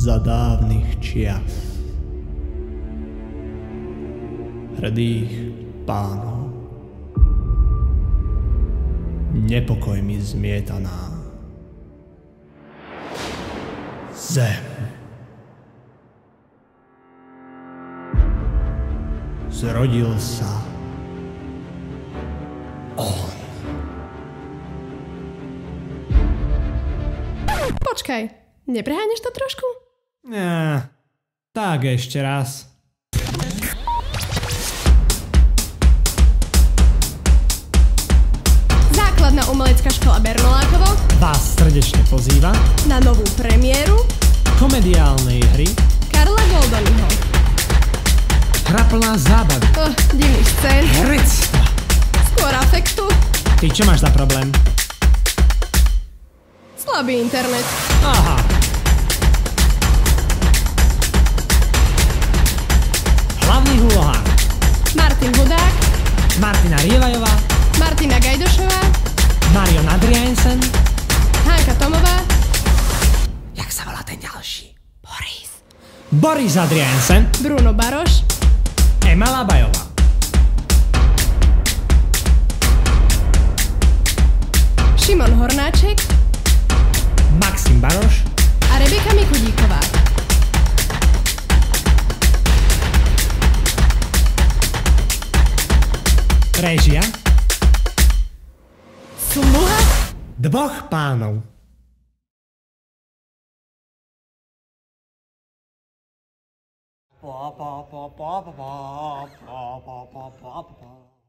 za dávnych čias. Hrdých pánov. Nepokoj mi zmietaná. Zem. Zrodil sa on. Počkaj, nepreháňaš to trošku? Ja, tak ešte raz. Základná umelecká škola Bernolákovo Vás srdečne pozýva na novú premiéru komediálnej hry Karla Goldonyho. Hra plná zábavy, Oh, divných scén, herectva. skôr afektu, Ty čo máš za problém? slabý internet. Aha. Martina Rievajová, Martina Gajdošová, Marion Adriensen. Hanka Tomová, Jak sa volá ten ďalší? Boris. Boris Adriensen, Bruno Baroš, Ema Labajová. Šimon Hornáček Režija. Sumuha? Dvoch pánov. Ba, ba, ba, ba, ba, ba, ba, ba, ba, ba, ba.